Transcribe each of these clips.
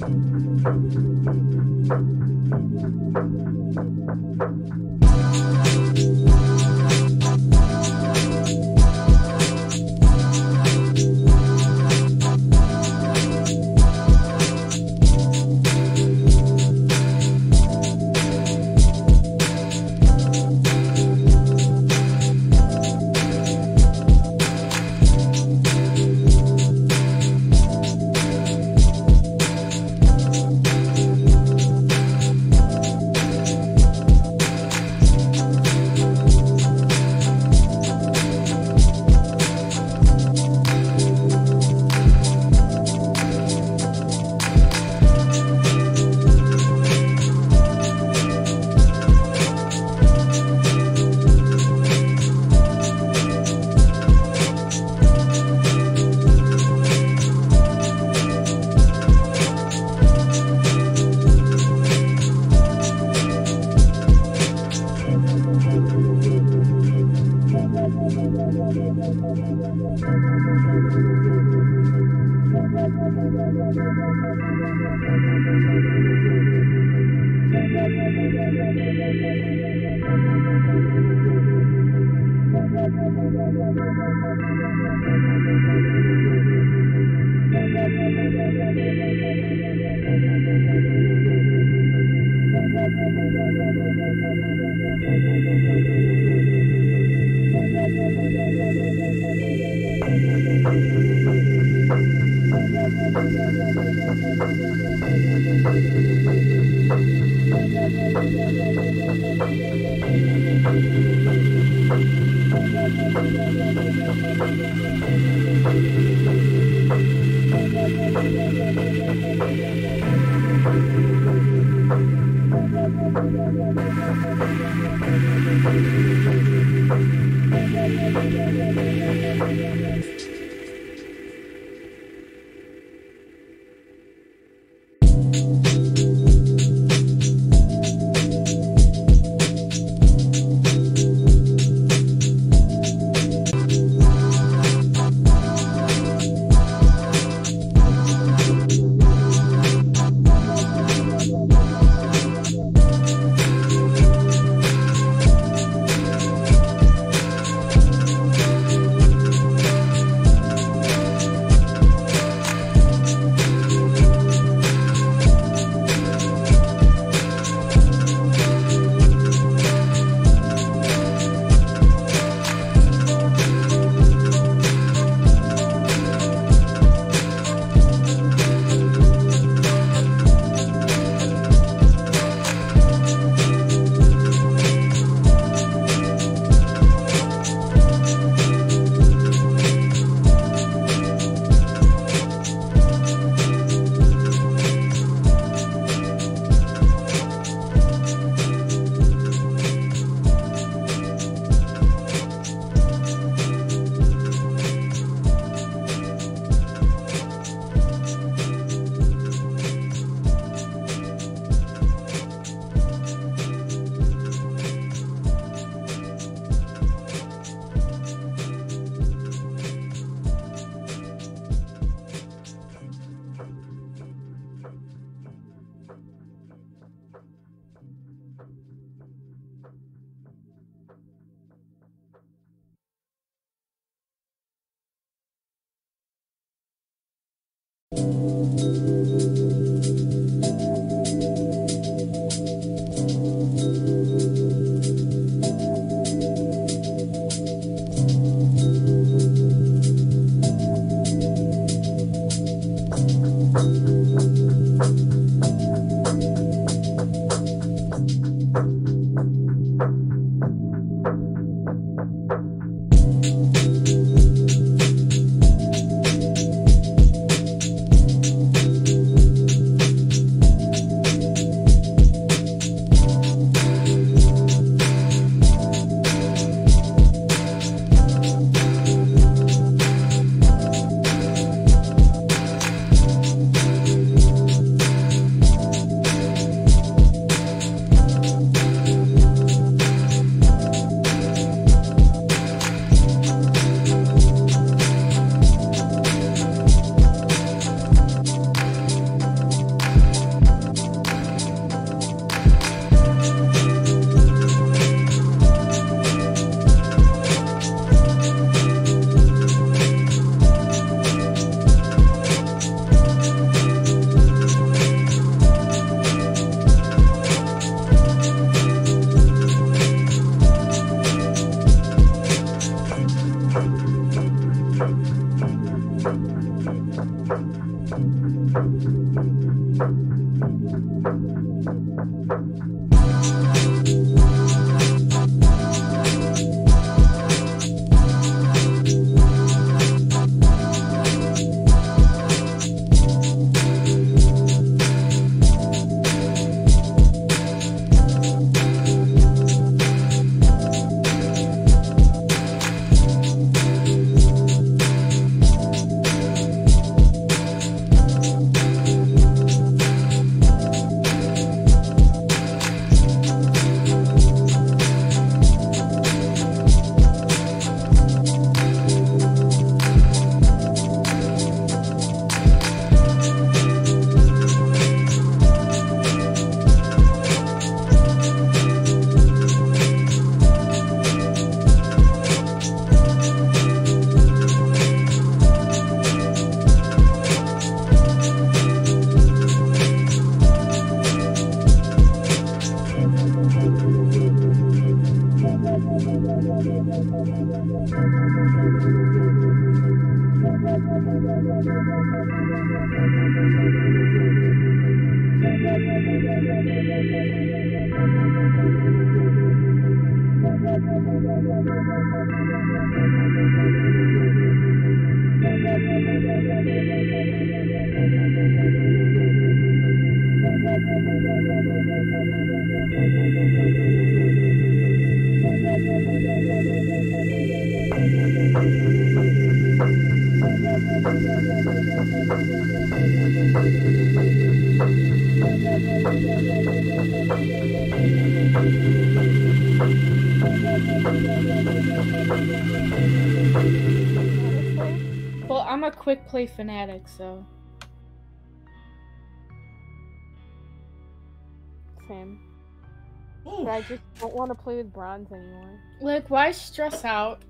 Thank you. Fanatic, so. Same. Ooh. But I just don't want to play with bronze anymore. Like, why stress out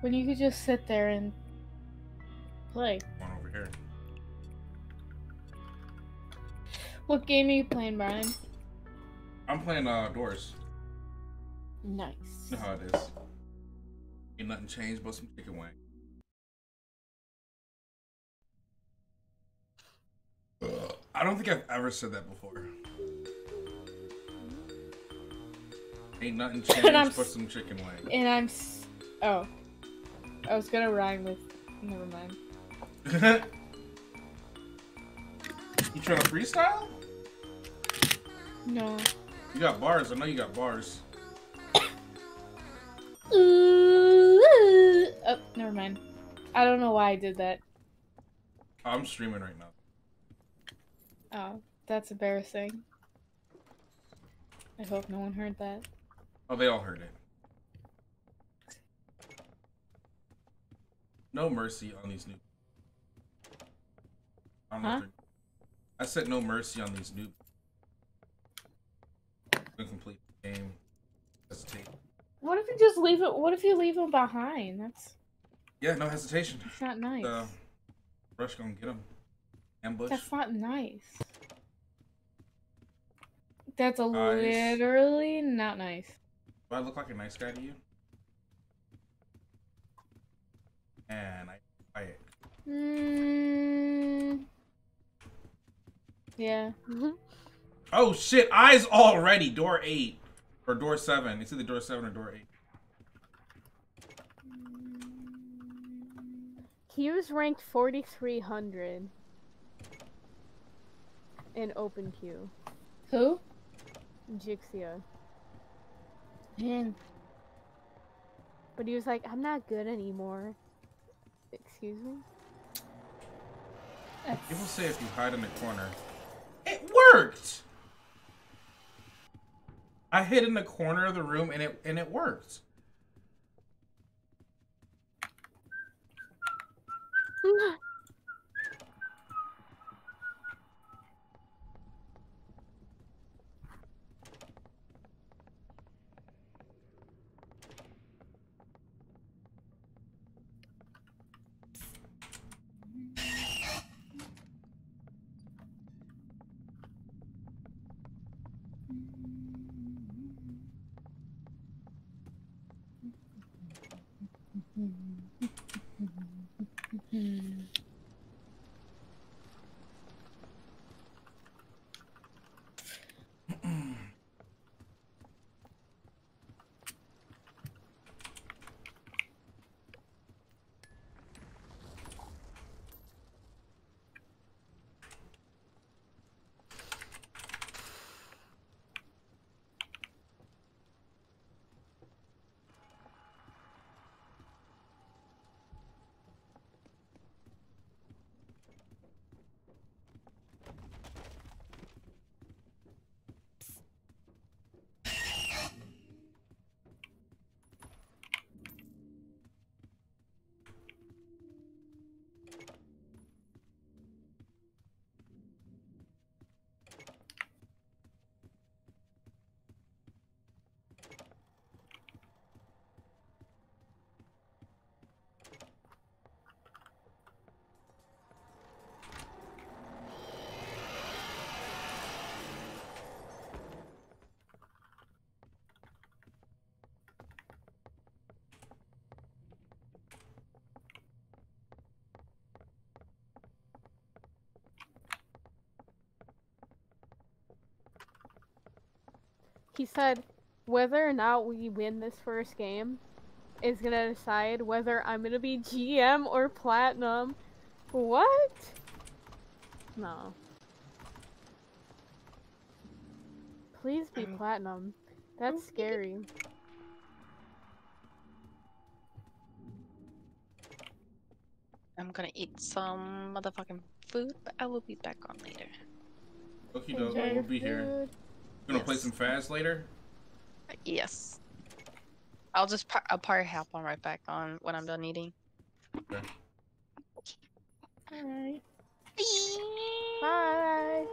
when you could just sit there and play? One over here. What game are you playing, Brian? I'm playing uh doors. Nice. You know how it is. Ain't nothing changed but some chicken wing. I don't think I've ever said that before. Ain't nothing I'm changed but some chicken wings. And I'm. S- oh. I was gonna rhyme with. Never mind. you trying to freestyle? No. You got bars. I know you got bars. Oh, never mind. I don't know why I did that. I'm streaming right now. Oh, that's embarrassing. I hope no one heard that. Oh, they all heard it. No mercy on these new. I don't know if Huh? I said no mercy on these new. Incomplete game. Hesitate. What if you just leave it? What if you leave them behind? That's Yeah, no hesitation. that's not nice. Uh, Rush gonna get him. Ambush. That's not nice. That's Eyes. literally not nice. Do I look like a nice guy to you? And I, I Mm, yeah. Oh shit! Eyes already. Door eight or door seven. It's either door seven or door eight. He was ranked 4300 an open queue. Who? Jixia. Man. But he was like, I'm not good anymore. Excuse me? That's... People say if you hide in the corner. It worked! I hid in the corner of the room and it and it worked. He said whether or not we win this first game is gonna decide whether I'm gonna be GM or platinum. What? No. Please be Um, platinum. That's scary. I'm gonna eat some motherfucking food, but I will be back on later. Okie doke, Enjoy we'll be here. Food. You gonna play some Faz later? Yes. I'll just par- I'll probably hop on right back on when I'm done eating. Alright. Bye. Bye.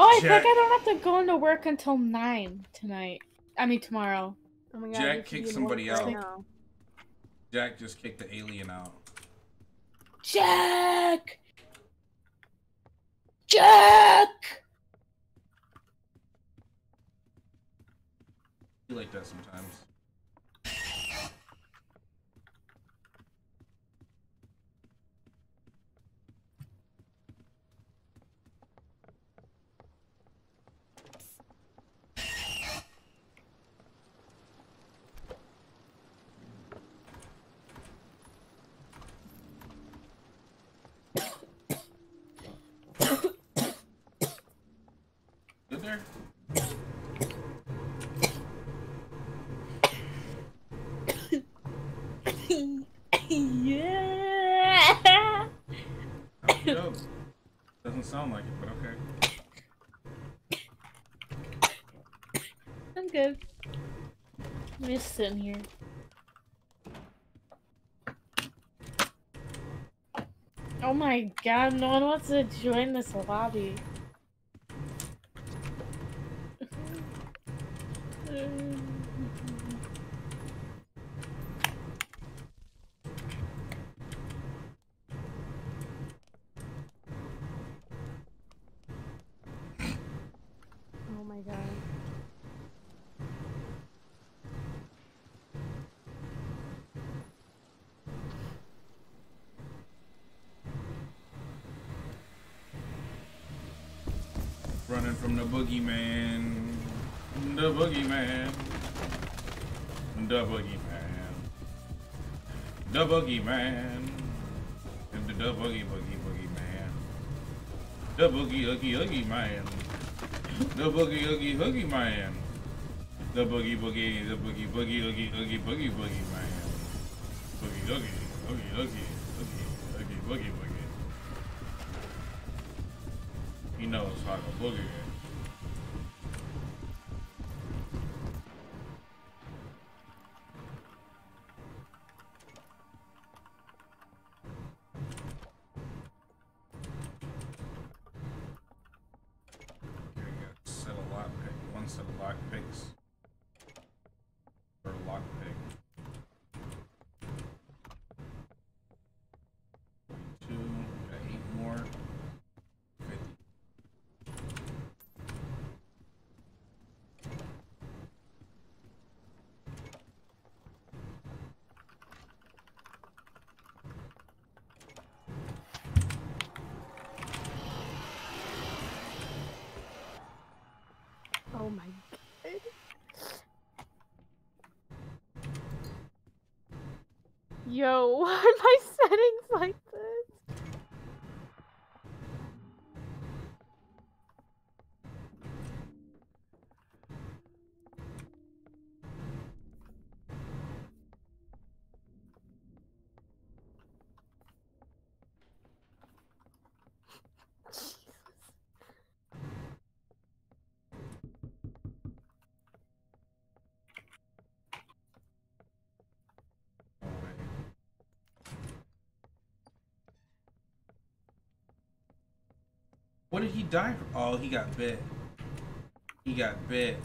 Oh, I Jack- think I don't have to go into work until 9 tonight. I mean, tomorrow. Oh my god. Jack kicked somebody out. now. Jack just kicked the alien out. Jack! Jack! Like that sometimes. Good there? yeah! Okie doke. Doesn't sound like it, but okay. I'm good. I'm just sitting here. Oh my god, no one wants to join this lobby. From the boogeyman. The boogeyman. The boogeyman. The boogeyman. The, the boogie boogie boogie man. The boogie oogie oogie man. The boogie oogie oogie man. The boogie boogie the boogie boogie oogie oogie boogie boogie man. Boogie oogie oogie oogie Yo, why are my settings like this? No way. What did he die from? Oh, he got bit. He got bit.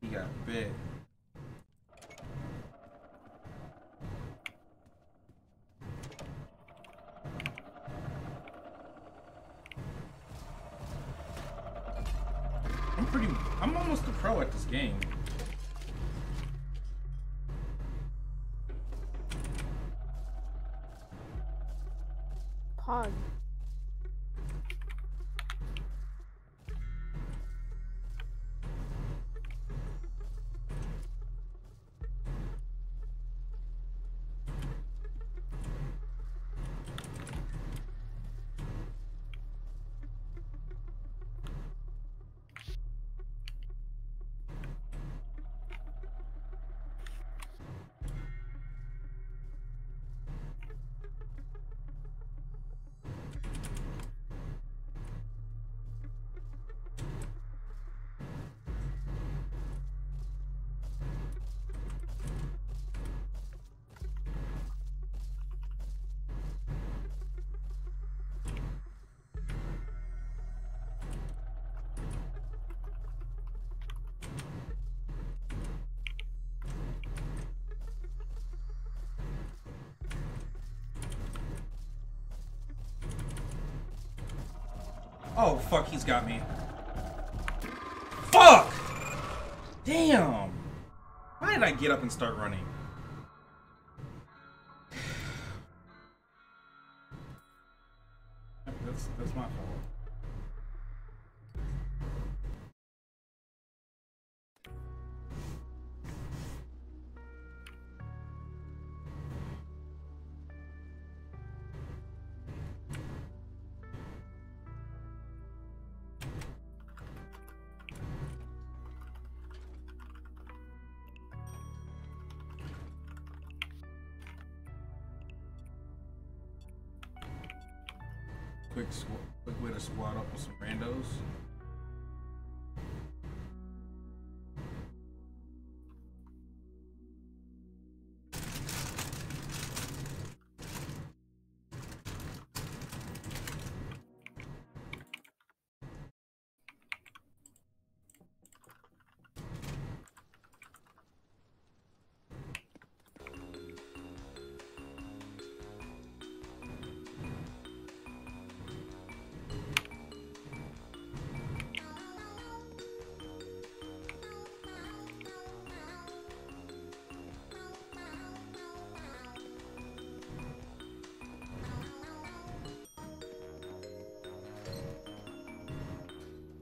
He got bit. I'm pretty. I'm almost a pro at this game. Pog. Fuck, he's got me. Fuck! Damn! Why did I get up and start running? That's, that's my fault.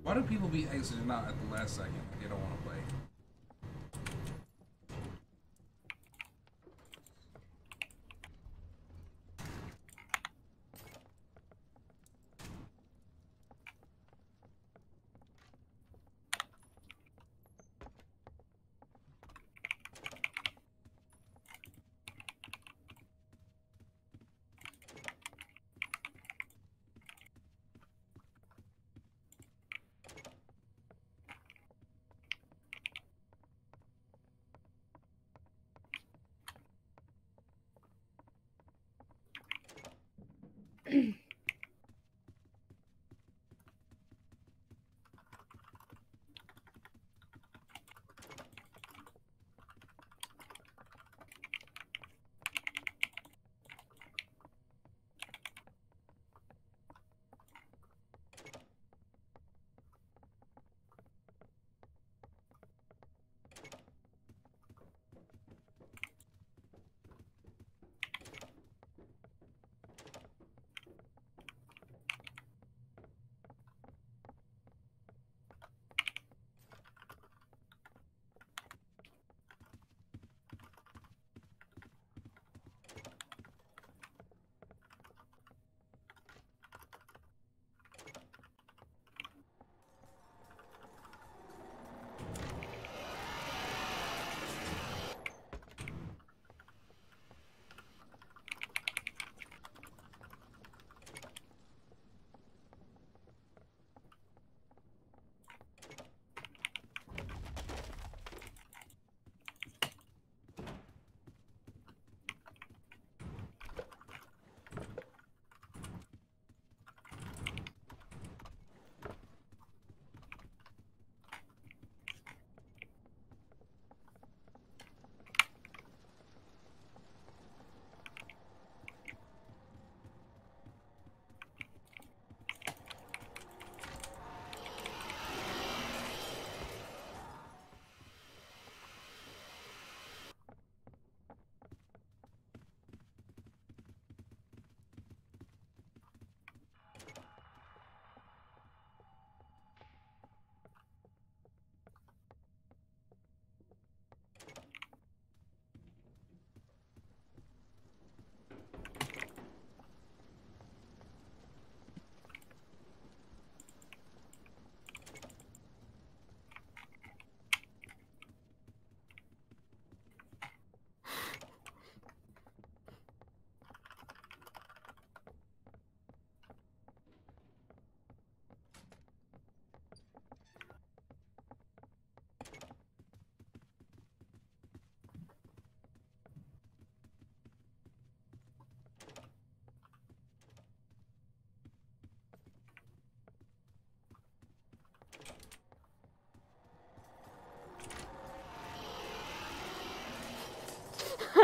Why do people be exiting out at the last second? They don't want to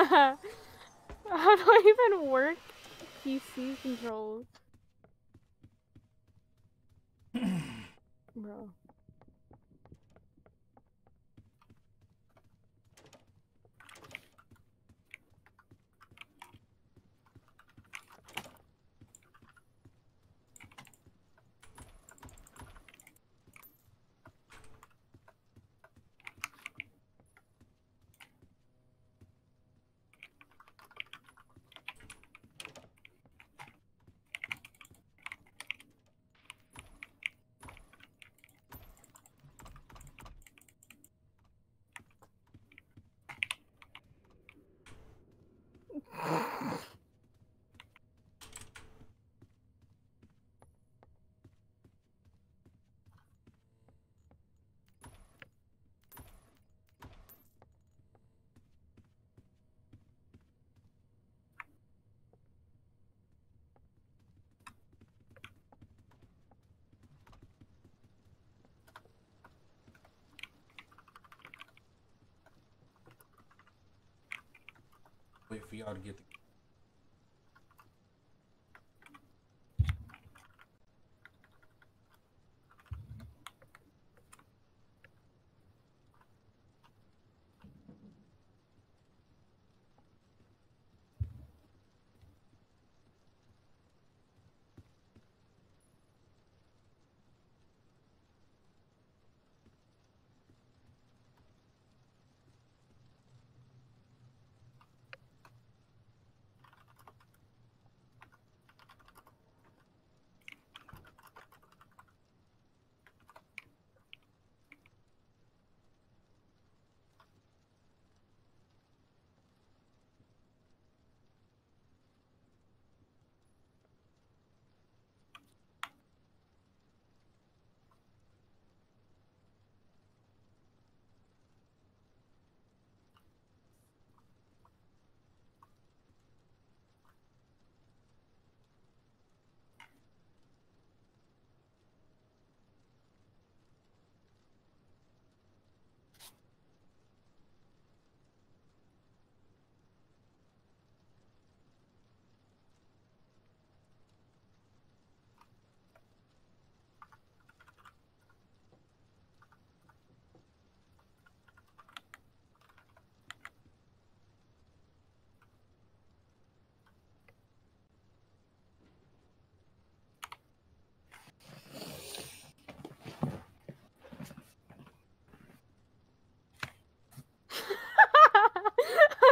How do I even work PC controls? For y'all to get the.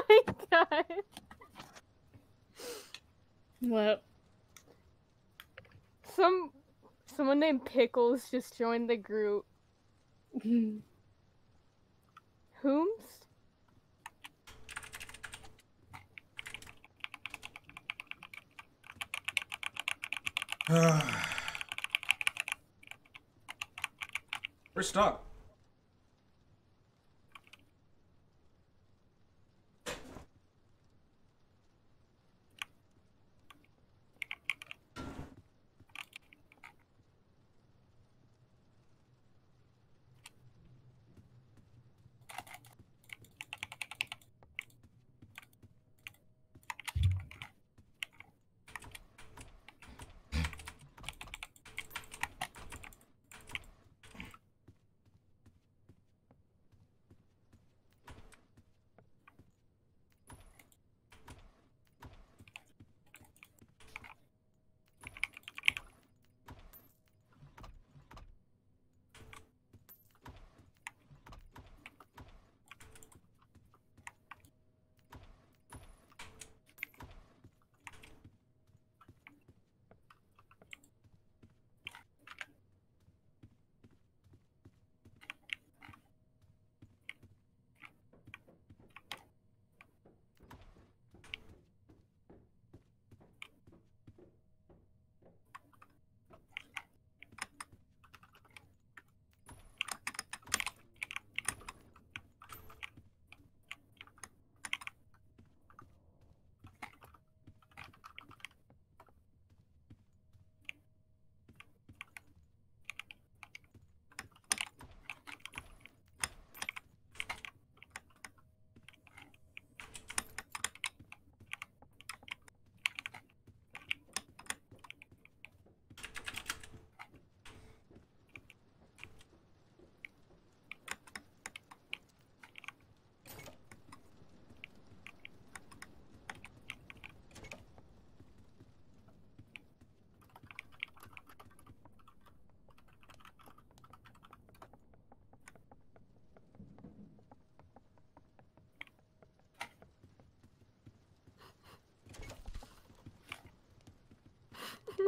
my god. What? Some Pickles just joined the group. Whomst? We're stuck.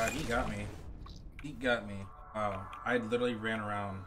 god, he got me. He got me. Wow, I literally ran around